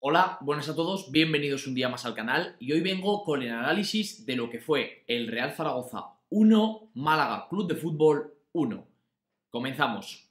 Hola, buenas a todos, bienvenidos un día más al canal y hoy vengo con el análisis de lo que fue el Real Zaragoza 1, Málaga Club de Fútbol 1. Comenzamos.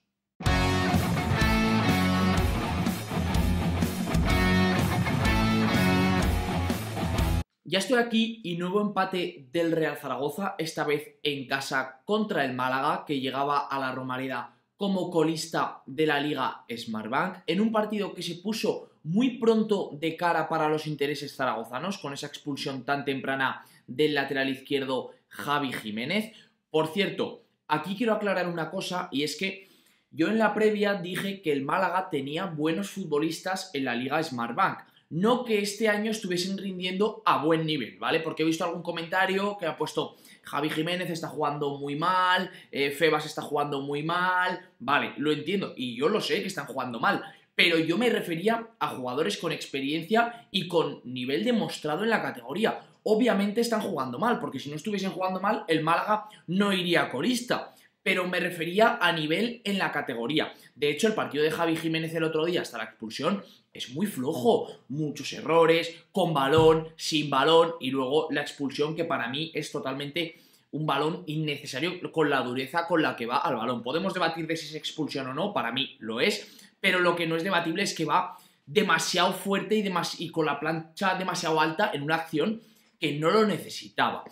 Ya estoy aquí y nuevo empate del Real Zaragoza, esta vez en casa contra el Málaga, que llegaba a la Romareda como colista de la Liga Smartbank, en un partido que se puso muy pronto de cara para los intereses zaragozanos, con esa expulsión tan temprana del lateral izquierdo Javi Jiménez. Por cierto, aquí quiero aclarar una cosa, y es que yo en la previa dije que el Málaga tenía buenos futbolistas en la Liga Smartbank no que este año estuviesen rindiendo a buen nivel, ¿vale? Porque he visto algún comentario que ha puesto Javi Jiménez está jugando muy mal, eh, Febas está jugando muy mal, vale, lo entiendo, y yo lo sé que están jugando mal, pero yo me refería a jugadores con experiencia y con nivel demostrado en la categoría. Obviamente están jugando mal, porque si no estuviesen jugando mal, el Málaga no iría a corista pero me refería a nivel en la categoría. De hecho, el partido de Javi Jiménez el otro día hasta la expulsión es muy flojo, muchos errores, con balón, sin balón y luego la expulsión que para mí es totalmente un balón innecesario con la dureza con la que va al balón. Podemos debatir de si es expulsión o no, para mí lo es, pero lo que no es debatible es que va demasiado fuerte y, con la plancha demasiado alta en una acción que no lo necesitaba.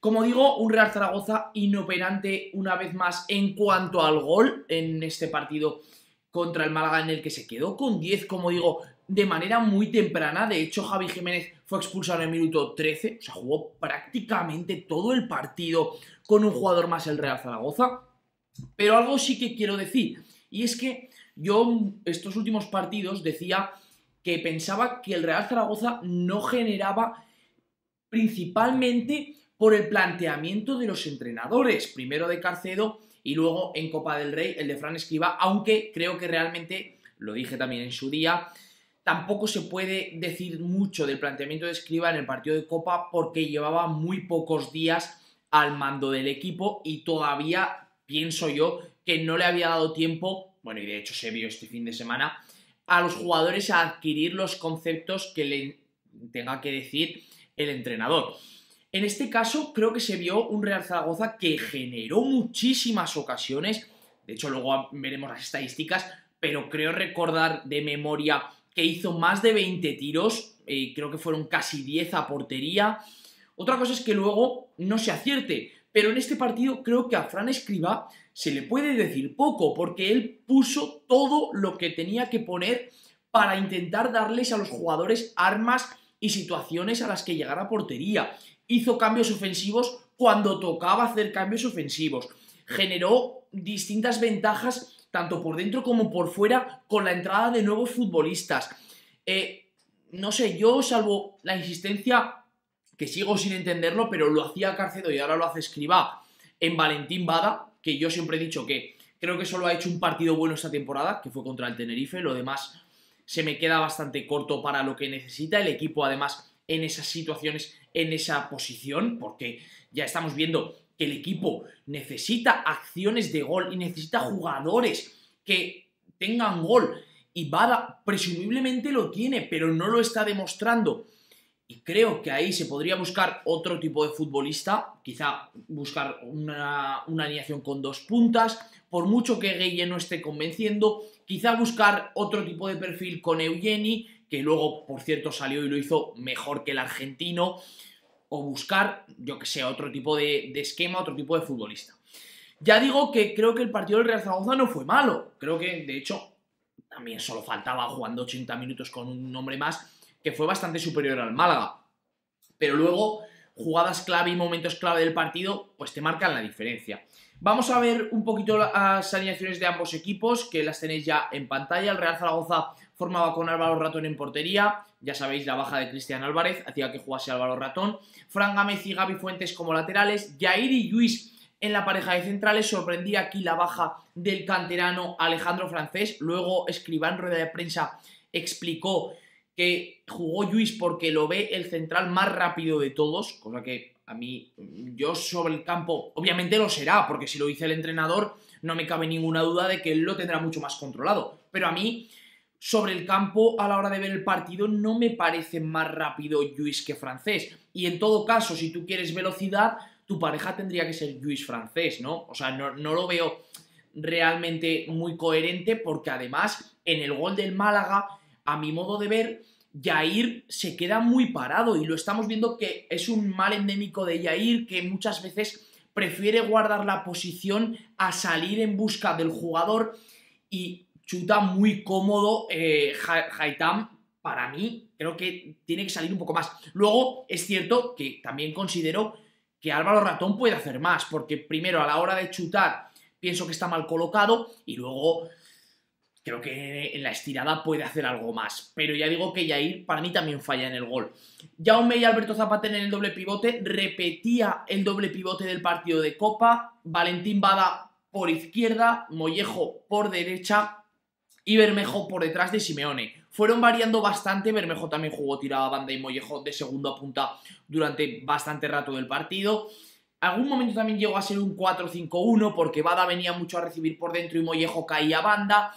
Como digo, un Real Zaragoza inoperante una vez más en cuanto al gol en este partido contra el Málaga en el que se quedó con 10, como digo, de manera muy temprana. De hecho, Javi Jiménez fue expulsado en el minuto 13, o sea, jugó prácticamente todo el partido con un jugador más el Real Zaragoza. Pero algo sí que quiero decir, y es que yo estos últimos partidos decía que pensaba que el Real Zaragoza no generaba principalmente por el planteamiento de los entrenadores, primero de Carcedo y luego en Copa del Rey el de Fran Escriba, aunque creo que realmente, lo dije también en su día, tampoco se puede decir mucho del planteamiento de Escriba en el partido de Copa porque llevaba muy pocos días al mando del equipo y todavía pienso yo que no le había dado tiempo, bueno y de hecho se vio este fin de semana, a los jugadores a adquirir los conceptos que le tenga que decir el entrenador. En este caso, creo que se vio un Real Zaragoza que generó muchísimas ocasiones. De hecho, luego veremos las estadísticas, pero creo recordar de memoria que hizo más de 20 tiros. Eh, creo que fueron casi 10 a portería. Otra cosa es que luego no se acierte. Pero en este partido creo que a Fran Escriba se le puede decir poco, porque él puso todo lo que tenía que poner para intentar darles a los jugadores armas y situaciones a las que llegar a portería hizo cambios ofensivos cuando tocaba hacer cambios ofensivos. Generó distintas ventajas tanto por dentro como por fuera con la entrada de nuevos futbolistas. Eh, no sé, yo salvo la insistencia, que sigo sin entenderlo, pero lo hacía Carcedo y ahora lo hace Escribá en Valentín Bada, que yo siempre he dicho que creo que solo ha hecho un partido bueno esta temporada, que fue contra el Tenerife, lo demás se me queda bastante corto para lo que necesita. El equipo además en esas situaciones, en esa posición, porque ya estamos viendo que el equipo necesita acciones de gol y necesita jugadores que tengan gol. Y Bada presumiblemente lo tiene, pero no lo está demostrando. Y creo que ahí se podría buscar otro tipo de futbolista, quizá buscar una, una alineación con dos puntas, por mucho que Gueye no esté convenciendo, quizá buscar otro tipo de perfil con Eugeni, que luego, por cierto, salió y lo hizo mejor que el argentino, o buscar, yo que sé, otro tipo de, esquema, otro tipo de futbolista. Ya digo que creo que el partido del Real Zaragoza no fue malo. Creo que, de hecho, también solo faltaba jugando 80 minutos con un hombre más, que fue bastante superior al Málaga. Pero luego, jugadas clave y momentos clave del partido, pues te marcan la diferencia. Vamos a ver un poquito las alineaciones de ambos equipos, que las tenéis ya en pantalla. El Real Zaragoza formaba con Álvaro Ratón en portería, ya sabéis la baja de Cristian Álvarez, hacía que jugase Álvaro Ratón, Fran Gámez y Gaby Fuentes como laterales, Jair y Luis en la pareja de centrales, sorprendía aquí la baja del canterano Alejandro Francés, luego escriba en rueda de prensa explicó que jugó Luis porque lo ve el central más rápido de todos, cosa que a mí, yo sobre el campo, obviamente lo será, porque si lo dice el entrenador, no me cabe ninguna duda de que él lo tendrá mucho más controlado. Pero a mí, sobre el campo a la hora de ver el partido no me parece más rápido Luis que francés. Y en todo caso, si tú quieres velocidad, tu pareja tendría que ser Luis francés, ¿no? O sea, no, no lo veo realmente muy coherente porque además en el gol del Málaga, a mi modo de ver, Jair se queda muy parado y lo estamos viendo que es un mal endémico de Jair que muchas veces prefiere guardar la posición a salir en busca del jugador y chuta muy cómodo eh, Haitam. Para mí, creo que tiene que salir un poco más. Luego, es cierto que también considero que Álvaro Ratón puede hacer más, porque primero a la hora de chutar pienso que está mal colocado y luego creo que en la estirada puede hacer algo más. Pero ya digo que Yair para mí también falla en el gol. Jaume y Alberto Zapata en el doble pivote, repetía el doble pivote del partido de Copa, Valentín Bada por izquierda, Mollejo por derecha y Bermejo por detrás de Simeone. Fueron variando bastante, Bermejo también jugó tirada banda y Mollejo de segundo a punta durante bastante rato del partido. Algún momento también llegó a ser un 4-5-1 porque Bada venía mucho a recibir por dentro y Mollejo caía a banda.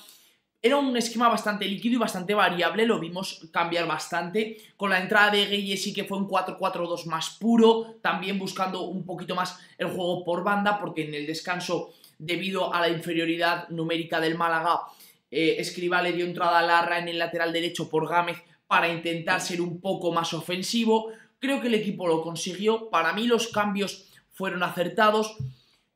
Era un esquema bastante líquido y bastante variable, lo vimos cambiar bastante. Con la entrada de Gueye sí que fue un 4-4-2 más puro, también buscando un poquito más el juego por banda, porque en el descanso, debido a la inferioridad numérica del Málaga, eh, le dio entrada a Larra en el lateral derecho por Gámez para intentar ser un poco más ofensivo. Creo que el equipo lo consiguió. Para mí los cambios fueron acertados.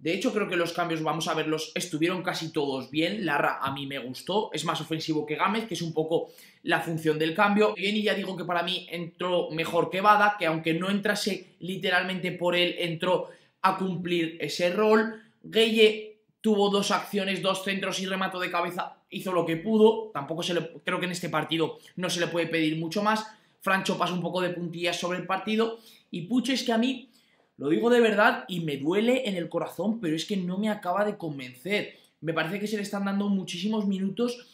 De hecho, creo que los cambios, vamos a verlos, estuvieron casi todos bien. Larra a mí me gustó, es más ofensivo que Gámez, que es un poco la función del cambio. Bien, y ya digo que para mí entró mejor que Bada, que aunque no entrase literalmente por él, entró a cumplir ese rol. Gueye tuvo dos acciones, dos centros y remato de cabeza, hizo lo que pudo. Tampoco se le, creo que en este partido no se le puede pedir mucho más. Francho pasa un poco de puntillas sobre el partido. Y Pucho es que a mí lo digo de verdad y me duele en el corazón, pero es que no me acaba de convencer. Me parece que se le están dando muchísimos minutos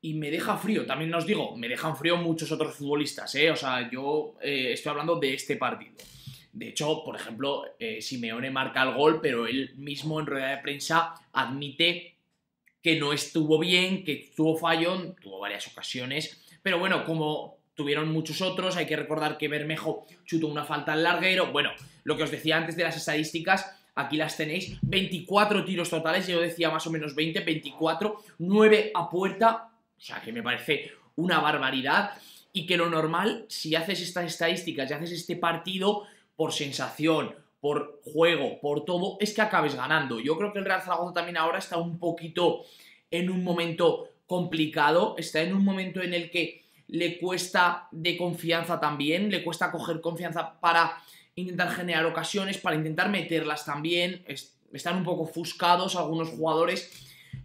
y me deja frío. También os digo, me dejan frío muchos otros futbolistas, ¿eh? O sea, yo eh, estoy hablando de este partido. De hecho, por ejemplo, eh, Simeone marca el gol, pero él mismo en rueda de prensa admite que no estuvo bien, que tuvo fallón, tuvo varias ocasiones. Pero bueno, como tuvieron muchos otros. Hay que recordar que Bermejo chutó una falta al larguero. Bueno, lo que os decía antes de las estadísticas, aquí las tenéis. 24 tiros totales, yo decía más o menos 20, 24, 9 a puerta. O sea, que me parece una barbaridad. Y que lo normal, si haces estas estadísticas y haces este partido por sensación, por juego, por todo, es que acabes ganando. Yo creo que el Real Zaragoza también ahora está un poquito en un momento complicado, está en un momento en el que le cuesta de confianza también, le cuesta coger confianza para intentar generar ocasiones, para intentar meterlas también, están un poco ofuscados algunos jugadores,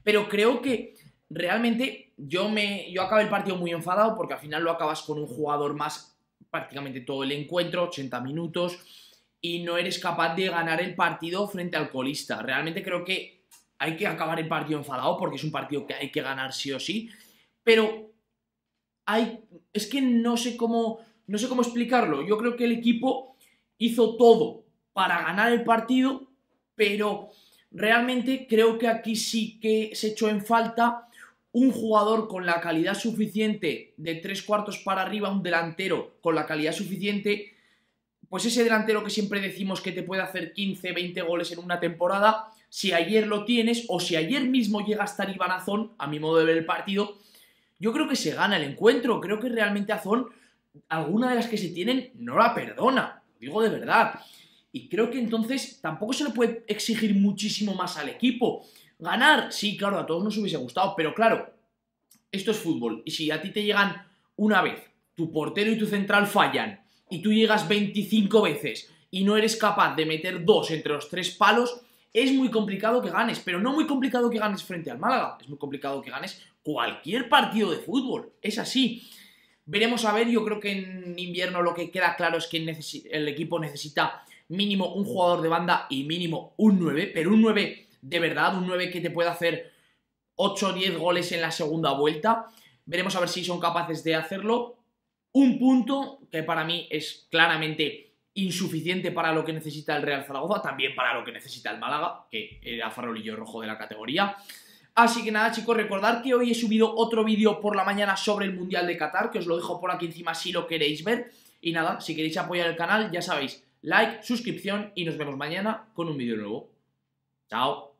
pero creo que realmente yo me yo el partido muy enfadado porque al final lo acabas con un jugador más prácticamente todo el encuentro, 80 minutos, y no eres capaz de ganar el partido frente al colista. Realmente creo que hay que acabar el partido enfadado porque es un partido que hay que ganar sí o sí, pero es que no sé cómo, no sé cómo explicarlo. Yo creo que el equipo hizo todo para ganar el partido, pero realmente creo que aquí sí que se echó en falta un jugador con la calidad suficiente de tres cuartos para arriba, un delantero con la calidad suficiente, pues ese delantero que siempre decimos que te puede hacer 15, 20 goles en una temporada, si ayer lo tienes o si ayer mismo llega a estar Ibanazón, a mi modo de ver el partido, yo creo que se gana el encuentro. Creo que realmente Azón, alguna de las que se tienen, no la perdona. digo de verdad. Y creo que entonces tampoco se le puede exigir muchísimo más al equipo. Ganar, sí, claro, a todos nos hubiese gustado, pero claro, esto es fútbol. Y si a ti te llegan una vez, tu portero y tu central fallan, y tú llegas 25 veces y no eres capaz de meter dos entre los tres palos, es muy complicado que ganes, pero no muy complicado que ganes frente al Málaga, es muy complicado que ganes cualquier partido de fútbol, es así. Veremos a ver, yo creo que en invierno lo que queda claro es que el equipo necesita mínimo un jugador de banda y mínimo un 9, pero un 9 de verdad, un 9 que te pueda hacer 8 o 10 goles en la segunda vuelta. Veremos a ver si son capaces de hacerlo. Un punto que para mí es claramente insuficiente para lo que necesita el Real Zaragoza, también para lo que necesita el Málaga, que era farolillo rojo de la categoría. Así que nada, chicos, recordad que hoy he subido otro vídeo por la mañana sobre el Mundial de Qatar, que os lo dejo por aquí encima si lo queréis ver. Y nada, si queréis apoyar el canal, ya sabéis, like, suscripción y nos vemos mañana con un vídeo nuevo. Chao.